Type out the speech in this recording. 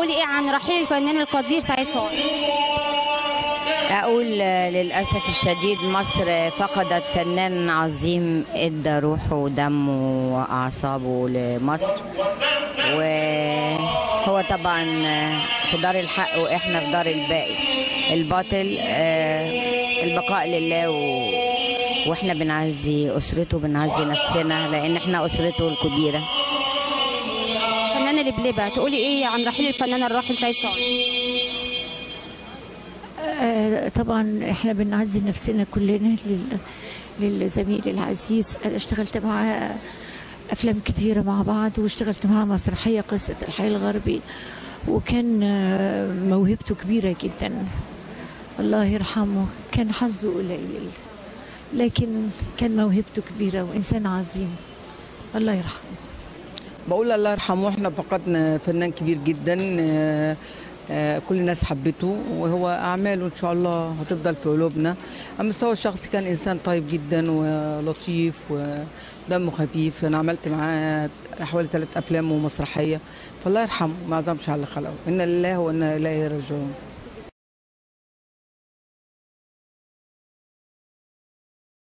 تقولي إيه عن رحيل الفنان القدير سعيد صالح. أقول للأسف الشديد مصر فقدت فنان عظيم إدى روحه ودمه وأعصابه لمصر. وهو طبعا في دار الحق وإحنا في دار الباقي. الباطل آه، البقاء لله. وإحنا بنعزي أسرته بنعزي نفسنا لأن إحنا أسرته الكبيرة. لبلبة تقولي إيه عن رحيل الفنان الراحل سعيد صالح. آه، طبعا إحنا بنعزي نفسنا كلنا لل- للزميل العزيز. أنا اشتغلت معاه أفلام كثيرة مع بعض واشتغلت معاه مسرحية قصة الحي الغربي. وكان آه، موهبته كبيرة جدا. الله يرحمه. كان حظه قليل لكن كان موهبته كبيرة وإنسان عظيم. الله يرحمه. بقول الله يرحمه إحنا فقدنا فنان كبير جدا آه، آه، كل الناس حبته وهو أعماله إن شاء الله هتفضل في قلوبنا. على المستوى الشخصي كان إنسان طيب جدا ولطيف ودمه خفيف. أنا عملت معاه حوالي ثلاث أفلام ومسرحية. فالله يرحمه ما عظمش على خلقه. إن لله وأنا إليه راجعون.